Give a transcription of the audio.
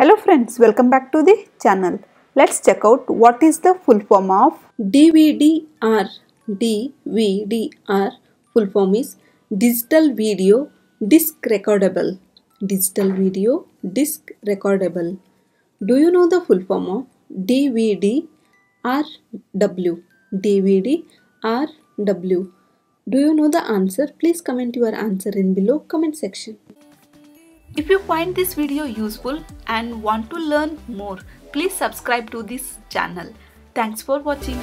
Hello friends, welcome back to the channel. Let's check out what is the full form of DVDR. DVDR full form is Digital Video Disc Recordable. Digital Video Disc Recordable. Do you know the full form of DVD RW? DVD RW. Do you know the answer? Please comment your answer in below comment section. If you find this video useful and want to learn more, please subscribe to this channel. Thanks for watching.